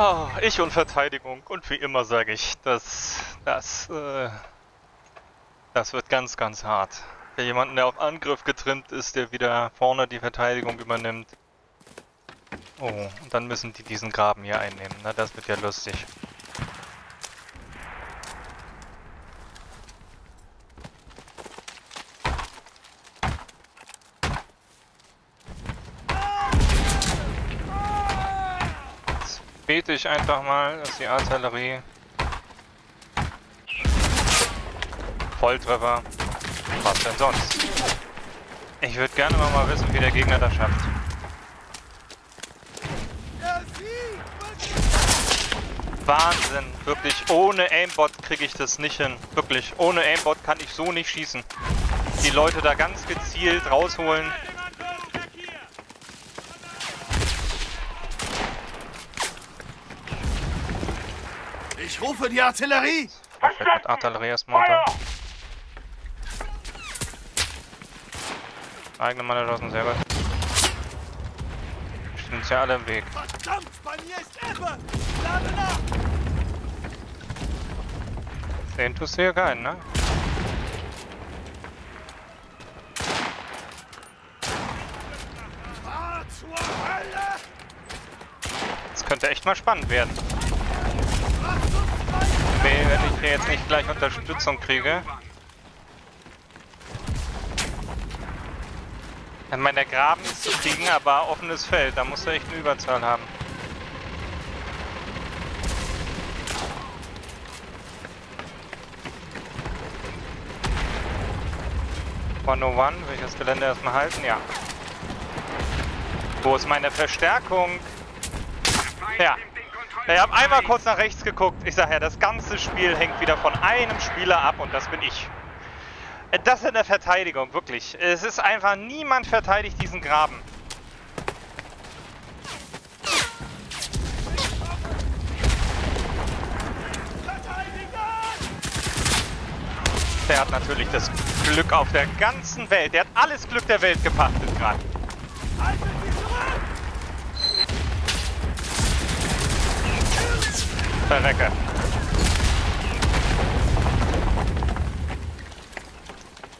Oh, ich und Verteidigung. Und wie immer sage ich, das, das, äh, das wird ganz, ganz hart. Für jemanden, der auf Angriff getrimmt ist, der wieder vorne die Verteidigung übernimmt. Oh, und dann müssen die diesen Graben hier einnehmen. Na, das wird ja lustig. Bete ich einfach mal, dass die Artillerie Volltreffer. Was denn sonst? Ich würde gerne mal wissen, wie der Gegner das schafft. Wahnsinn, wirklich. Ohne Aimbot kriege ich das nicht hin. Wirklich. Ohne Aimbot kann ich so nicht schießen. Die Leute da ganz gezielt rausholen. Ich rufe die Artillerie! Mit Artillerie erstmal unter. Eigene Mann erschossen, sehr gut. Uns ja alle im Weg. Verdammt, bei mir ist Ebbe! Lade nach! Den tust du hier keinen, ne? Das könnte echt mal spannend werden. Wenn ich hier jetzt nicht gleich Unterstützung kriege. Ich meine, der Graben ist zu kriegen, aber offenes Feld, da musst du echt eine Überzahl haben. One oh one, will ich das Gelände erstmal halten? Ja. Wo ist meine Verstärkung? Ja. Ich habe einmal kurz nach rechts geguckt. Ich sage ja, das ganze Spiel hängt wieder von einem Spieler ab und das bin ich. Äh, Das in der Verteidigung, wirklich. Es ist einfach, niemand verteidigt diesen Graben. Der hat natürlich das Glück auf der ganzen Welt. Der hat alles Glück der Welt gepachtet gerade. Verrecke.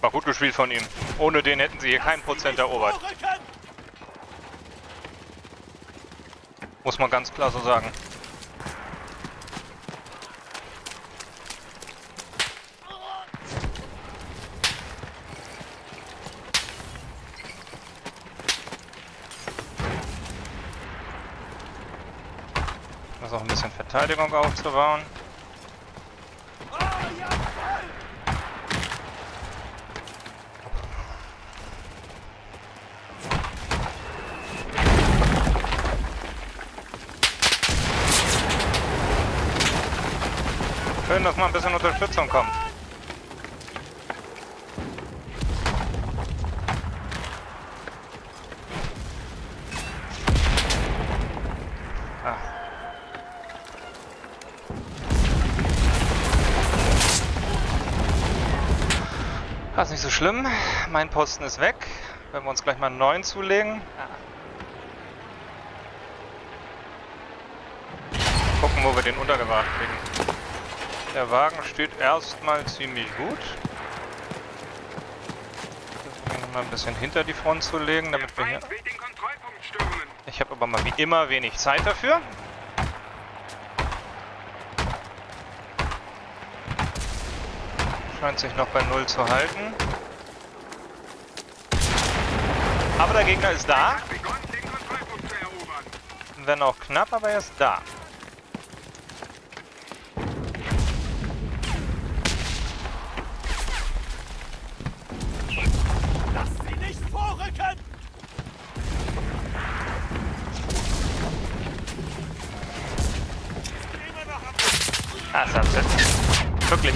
War gut gespielt von ihm. Ohne den hätten sie hier kein Prozent erobert. Muss man ganz klar so sagen. Muss auch ein bisschen Verteidigung aufzubauen. Schön, dass mal ein bisschen Unterstützung kommt. Schlimm. Mein Posten ist weg. Wenn wir uns gleich mal einen neuen zulegen. Gucken, wo wir den untergebracht kriegen. Der Wagen steht erstmal ziemlich gut. Mal ein bisschen hinter die Front zu legen, damit wir hier... Ich habe aber mal wie immer wenig Zeit dafür. Scheint sich noch bei Null zu halten. Aber der Gegner ist da. Wenn auch knapp, aber er ist da. Wirklich.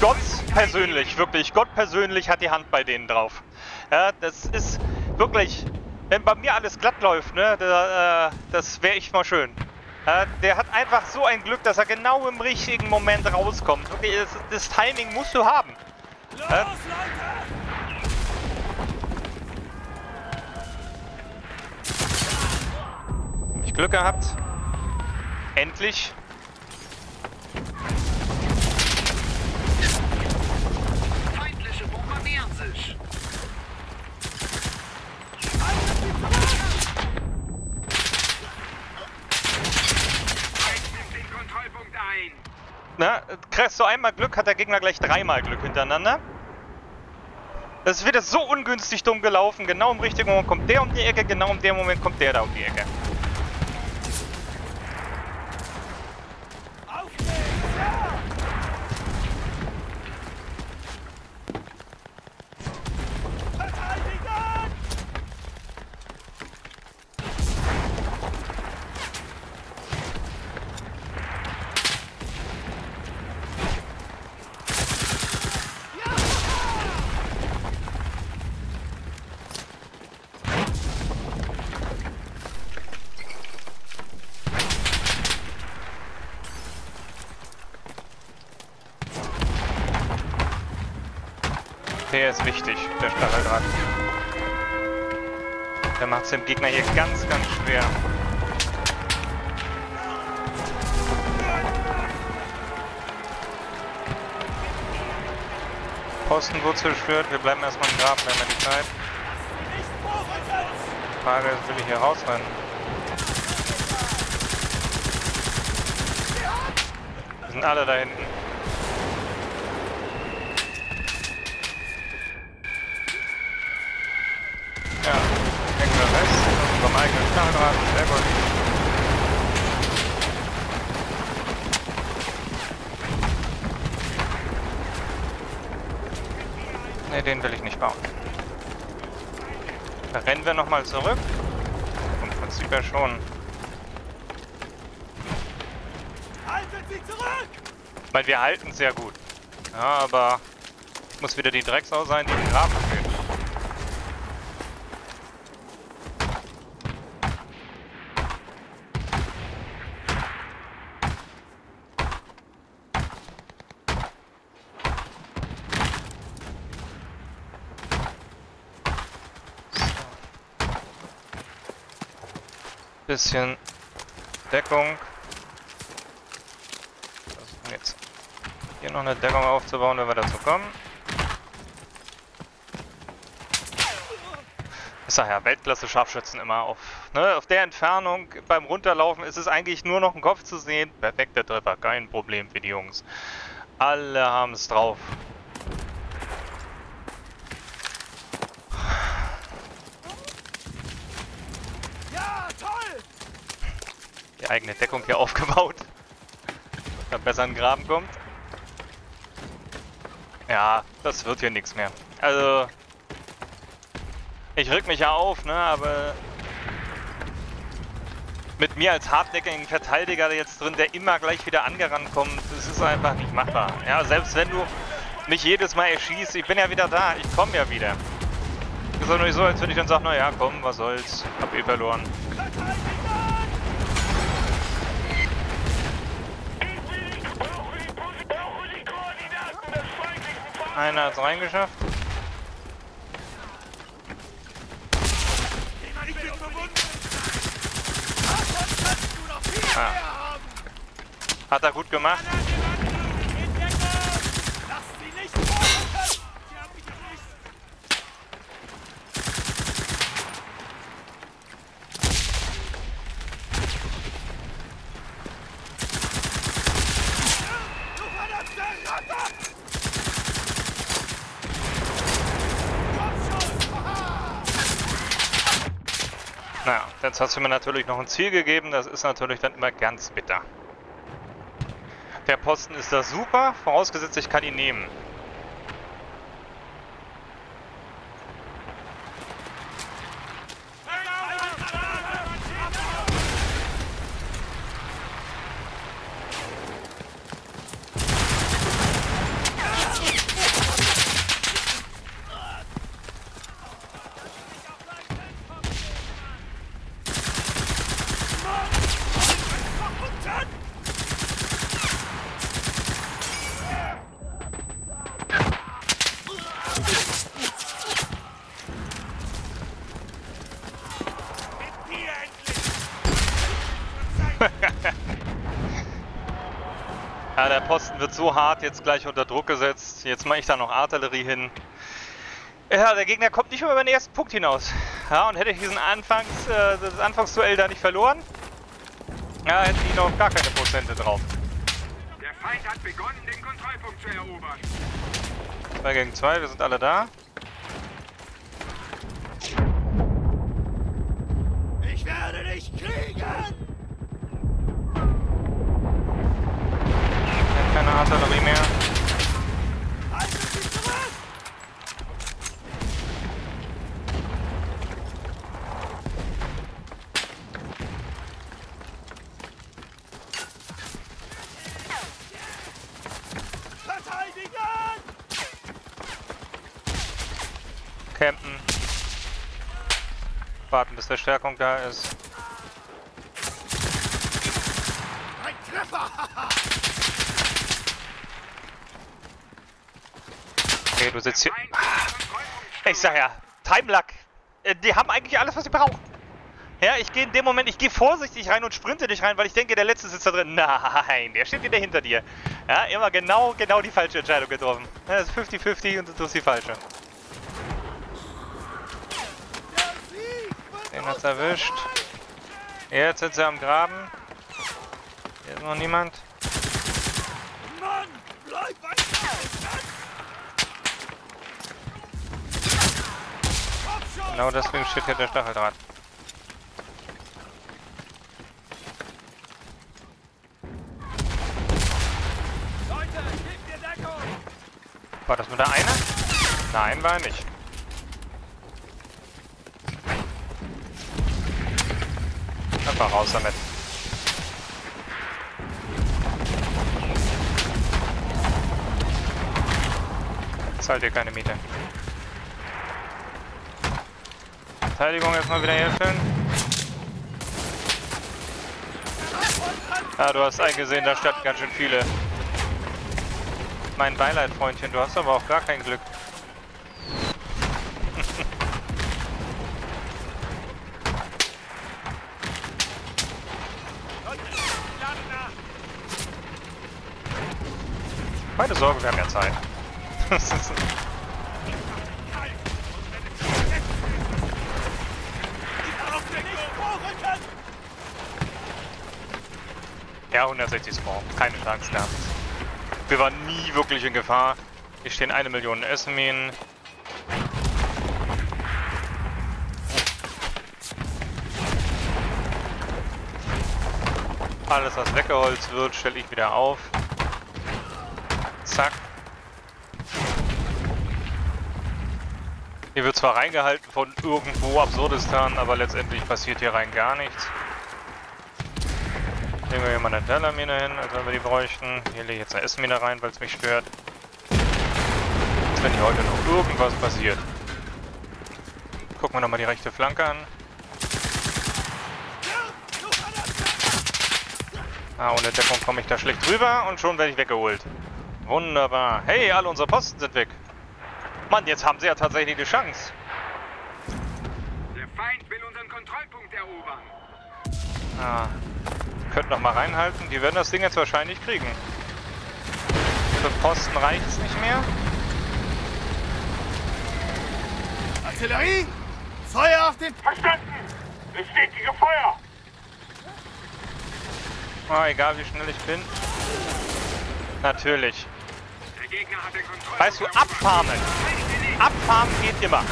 Gott persönlich, wirklich, Gott persönlich hat die Hand bei denen drauf. Ja, das ist wirklich, wenn bei mir alles glatt läuft, ne, da, äh, das wäre echt mal schön. Ja, der hat einfach so ein Glück, dass er genau im richtigen Moment rauskommt. Wirklich, das, das Timing musst du haben. Hä? Leute! Ich Glück gehabt. Endlich. Feindliche bombardieren sich. Feind nimmt den Kontrollpunkt ein. Na, kriegst du einmal Glück, hat der Gegner gleich dreimal Glück hintereinander. Das wieder so ungünstig dumm gelaufen. Genau im richtigen Moment kommt der um die Ecke, genau in dem Moment kommt der da um die Ecke. Auf geht's! Ja! Verteidigen! Der ist wichtig, der Stacheldraht. Der macht es dem Gegner hier ganz, ganz schwer. Posten wurde zerstört, wir bleiben erstmal im Graben, wir haben die Zeit. Frage ist, will ich hier rausrennen? Wir sind alle da hinten. Fest in unserem eigenen Stacheldraht. Sehr gut. Ne, den will ich nicht bauen. Da rennen wir nochmal zurück. Im Prinzip ja schon. Halten Sie zurück! Weil wir halten sehr gut. Ja, aber muss wieder die Drecksau sein, die im Graben steht. Bisschen Deckung. Versuchen jetzt hier noch eine Deckung aufzubauen, wenn wir dazu kommen. Ich sag ja, Weltklasse-Scharfschützen immer auf, ne, auf der Entfernung beim Runterlaufen ist es eigentlich nur noch ein Kopf zu sehen. Perfekter Treffer, kein Problem für die Jungs. Alle haben es drauf. Ja, toll! Die eigene Deckung hier aufgebaut. Da besser in den Graben kommt. Ja, das wird hier nichts mehr. Also, ich rück mich ja auf, ne, aber mit mir als hartnäckigen Verteidiger jetzt drin, der immer gleich wieder angerannt kommt, das ist einfach nicht machbar. Ja, selbst wenn du mich jedes Mal erschießt, ich bin ja wieder da, ich komme ja wieder. Ist doch nicht so, als würde ich dann sagen, naja, komm, was soll's, hab eh verloren. Einer hat's reingeschafft. Ah. Hat er gut gemacht. In Deckung! Lass sie nicht vorrücken! Sie haben mich erwischt! Du verdammte Ratte! Komm schon! Haha! Naja, jetzt hast du mir natürlich noch ein Ziel gegeben. Das ist natürlich dann immer ganz bitter. Der Posten ist da super, vorausgesetzt ich kann ihn nehmen. Wird so hart jetzt gleich unter Druck gesetzt. Jetzt mache ich da noch Artillerie hin. Ja, der Gegner kommt nicht mehr über den ersten Punkt hinaus. Ja, und hätte ich diesen Anfangs, äh, das Anfangsduell da nicht verloren, ja, hätten die noch gar keine Prozente drauf. Der Feind hat begonnen, den Kontrollpunkt zu erobern. 2 gegen 2, wir sind alle da. Ich werde dich kriegen! Keine Artillerie mehr. Campen. Warten, bis Verstärkung da ist. Ein Treffer! Okay, du sitzt hier. Ich sag ja, Timeluck. Äh, Die haben eigentlich alles, was sie brauchen. Ja, ich gehe in dem Moment, ich gehe vorsichtig rein und sprinte nicht rein, weil ich denke, der letzte sitzt da drin. Nein, der steht wieder hinter dir. Ja, immer genau, genau die falsche Entscheidung getroffen. Das ist 50-50 und du tust die falsche. Den hat's erwischt. Jetzt sind sie am Graben. Hier ist noch niemand. Genau deswegen steht hier der Stacheldraht. War das nur der eine? Nein, war er nicht. Einfach raus damit. Zahlt ihr keine Miete. Verteidigung erstmal wieder herstellen. Ja, du hast eingesehen, da standen ganz schön viele. Mein Beileid, Freundchen, du hast aber auch gar kein Glück. Keine Sorge, wir haben ja Zeit. Das ist- Nicht vorrücken! Ja, 160 Spawn. Keine Chance gehabt. Wir waren nie wirklich in Gefahr. Hier stehen eine Million Essenminen. Alles, was weggeholzt wird, stelle ich wieder auf. Zack. Hier wird zwar reingehalten von irgendwo Absurdistan, aber letztendlich passiert hier rein gar nichts. Legen wir hier mal eine Tellermine hin, als wenn wir die bräuchten. Hier lege ich jetzt eine Essmine rein, weil es mich stört. Als wenn hier heute noch irgendwas passiert. Gucken wir nochmal die rechte Flanke an. Ah, ohne Deckung komme ich da schlecht rüber und schon werde ich weggeholt. Wunderbar. Hey, alle unsere Posten sind weg. Mann, jetzt haben sie ja tatsächlich die Chance. Der Feind will unseren Kontrollpunkt erobern. Ah, könnt noch mal reinhalten. Die werden das Ding jetzt wahrscheinlich kriegen. Für Posten reicht es nicht mehr. Artillerie! Feuer auf den... Verstanden! Bestätige Feuer! Ah, egal wie schnell ich bin. Natürlich. Der Gegner hat den Kontrollpunkt Weißt du, abfarmen. Abfarmen geht immer.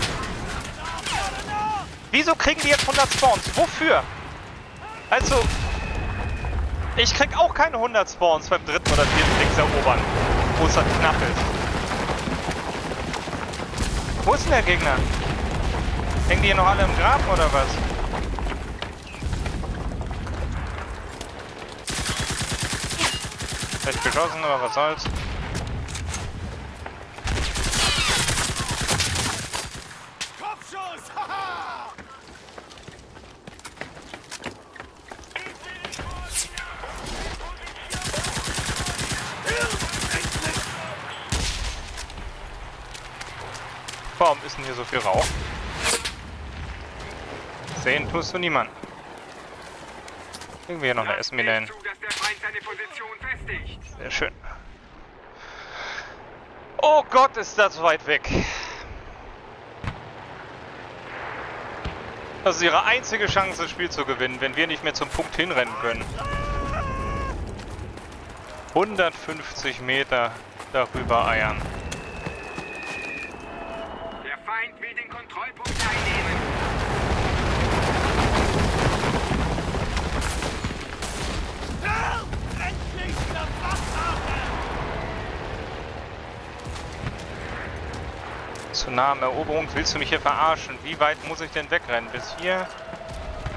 Wieso kriegen die jetzt 100 Spawns? Wofür? Also, ich krieg auch keine 100 Spawns beim dritten oder vierten Dings erobern, wo es dann knapp ist. Wo ist denn der Gegner? Hängen die hier noch alle im Graben oder was? Schlecht geschossen, aber was soll's. Kopfschuss! Haha! Warum ist denn hier so viel Rauch? Sehen tust du niemanden. Irgendwie hier noch eine Lasst Essmine hin. Sehr schön. Oh Gott, ist das weit weg. Das ist ihre einzige Chance, das Spiel zu gewinnen, wenn wir nicht mehr zum Punkt hinrennen können. 150 Meter darüber eiern. Der Feind will den Kontrollpunkt einnehmen. Herr, endlich der Wachhafen! Zu nah am Eroberung, willst du mich hier verarschen? Wie weit muss ich denn wegrennen? Bis hier?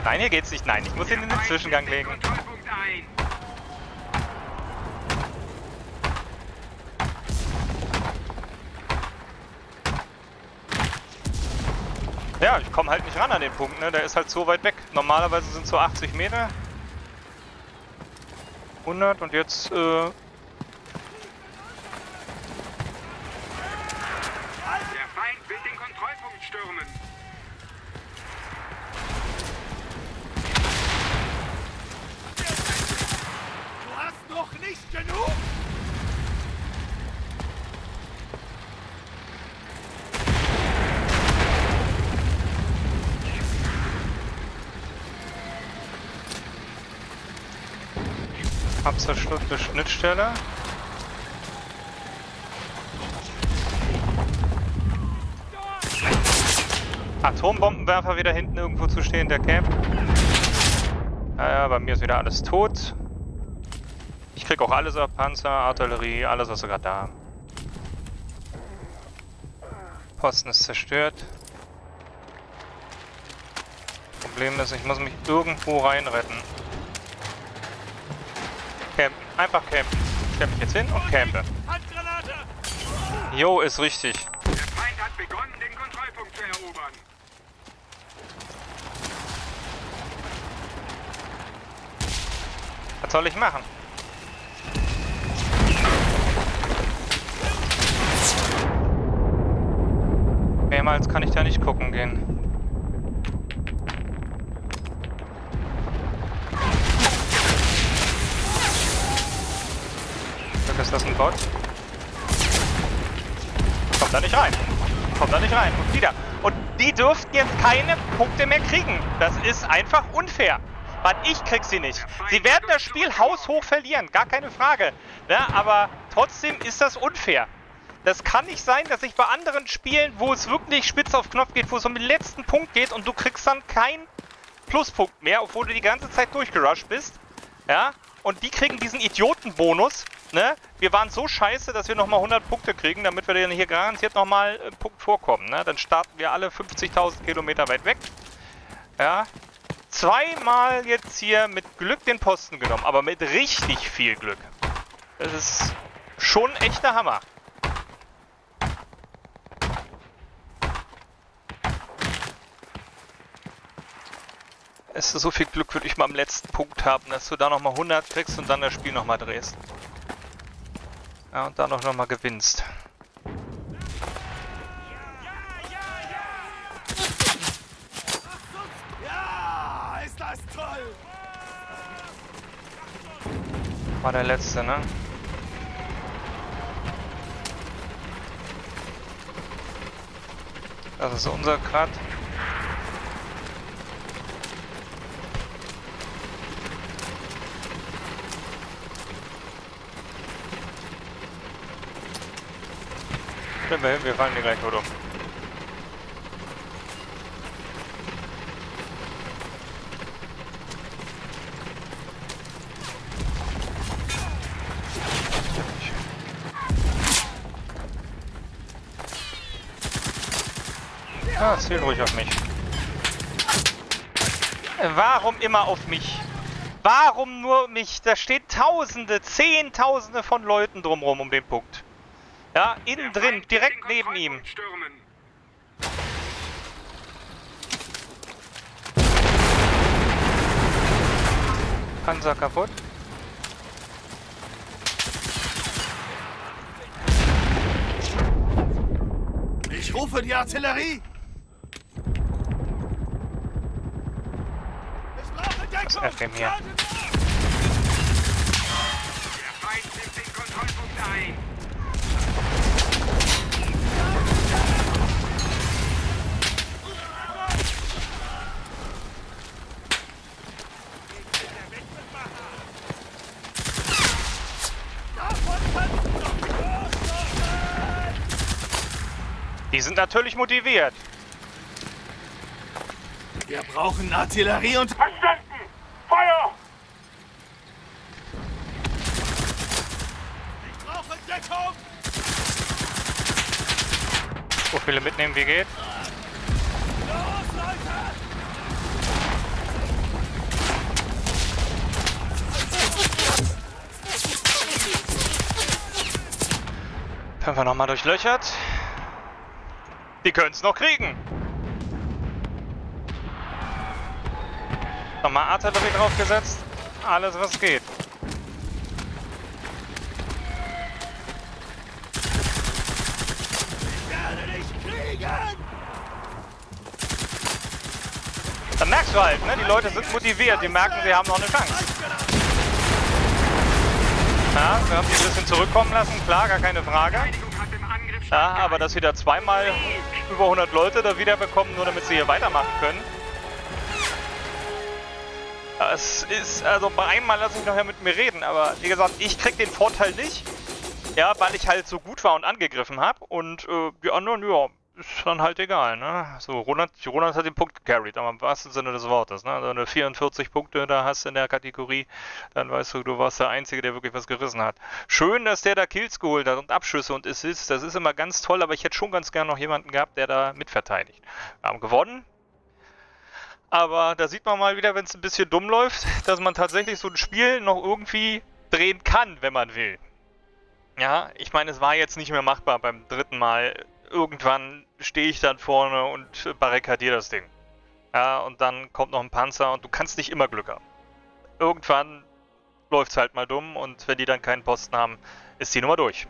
Nein, hier geht's nicht. Nein, ich muss ihn in den Zwischengang legen. Ja, ich komme halt nicht ran an den Punkt, ne? Der ist halt so weit weg. Normalerweise sind es so 80 Meter. 100 und jetzt, äh, Der Feind will den Kontrollpunkt stürmen. Du hast noch nicht genug? zerstörte Schnittstelle. Atombombenwerfer wieder hinten irgendwo zu stehen, der Camp. Naja, bei mir ist wieder alles tot. Ich krieg auch alles ab, Panzer, Artillerie, alles was sogar da. Posten ist zerstört. Problem ist, ich muss mich irgendwo reinretten. Campen, einfach campen. Ich stell mich jetzt hin und campe. Jo, ist richtig. Der Feind hat begonnen, den Kontrollpunkt zu erobern. Was soll ich machen? Mehrmals kann ich da nicht gucken gehen. Ist das ein Bot? Kommt da nicht rein. Kommt da nicht rein. Und wieder. Und die dürften jetzt keine Punkte mehr kriegen. Das ist einfach unfair. Weil ich krieg sie nicht. Sie werden das Spiel haushoch verlieren, gar keine Frage. Ja, aber trotzdem ist das unfair. Das kann nicht sein, dass ich bei anderen Spielen, wo es wirklich spitz auf Knopf geht, wo es um den letzten Punkt geht und du kriegst dann keinen Pluspunkt mehr, obwohl du die ganze Zeit durchgerusht bist. Ja, und die kriegen diesen Idiotenbonus. Ne? Wir waren so scheiße, dass wir nochmal 100 Punkte kriegen, damit wir dann hier garantiert nochmal einen Punkt vorkommen. Ne? Dann starten wir alle 50.000 Kilometer weit weg. Ja, zweimal jetzt hier mit Glück den Posten genommen, aber mit richtig viel Glück. Das ist schon ein echter Hammer. Es so viel Glück würde ich mal am letzten Punkt haben, dass du da nochmal 100 kriegst und dann das Spiel nochmal drehst. Ja, und dann auch nochmal gewinnst. Ja, ist das toll! War der letzte, ne? Das ist unser Cut. Können wir hin, wir fallen hier gleich tot um. Ah, ziel ruhig auf mich. Warum immer auf mich? Warum nur mich? Da steht Tausende, Zehntausende von Leuten drumrum um den Punkt. Ja, innen Der drin, Feind direkt den neben ihm. Kontrollpunkt Stürmen. Panzer kaputt. Ich rufe die Artillerie! Ich brauche Deckung! FM hier. Laden auf! Sind natürlich motiviert. Wir brauchen Artillerie und... Verstanden! Feuer! Ich brauche Deckung! So viele mitnehmen wie geht. Los, Leute! Fünfer nochmal durchlöchert. Die können es noch kriegen. Nochmal Artillerie draufgesetzt. Alles was geht. Dann merkst du halt, ne? Die Leute sind motiviert, die merken, sie haben noch eine Chance. Ja, wir haben die ein bisschen zurückkommen lassen, klar, gar keine Frage. Ja, aber dass wieder zweimal über 100 Leute da wiederbekommen, nur damit sie hier weitermachen können. Das ist, also bei einmal lasse ich nachher mit mir reden, aber wie gesagt, ich krieg den Vorteil nicht. Ja, weil ich halt so gut war und angegriffen habe und äh, die anderen, ja, ist dann halt egal, ne? So, Ronald, Ronald hat den Punkt gecarried, aber im wahrsten Sinne des Wortes, ne? Also, wenn du 44 Punkte da hast in der Kategorie, dann weißt du, du warst der Einzige, der wirklich was gerissen hat. Schön, dass der da Kills geholt hat und Abschüsse und Assists, das ist immer ganz toll, aber ich hätte schon ganz gern noch jemanden gehabt, der da mitverteidigt. Wir haben gewonnen, aber da sieht man mal wieder, wenn es ein bisschen dumm läuft, dass man tatsächlich so ein Spiel noch irgendwie drehen kann, wenn man will. Ja, ich meine, es war jetzt nicht mehr machbar beim dritten Mal. Irgendwann stehe ich dann vorne und barrikadiere das Ding. Ja, und dann kommt noch ein Panzer und du kannst nicht immer Glück haben. Irgendwann läuft es halt mal dumm und wenn die dann keinen Posten haben, ist die Nummer durch.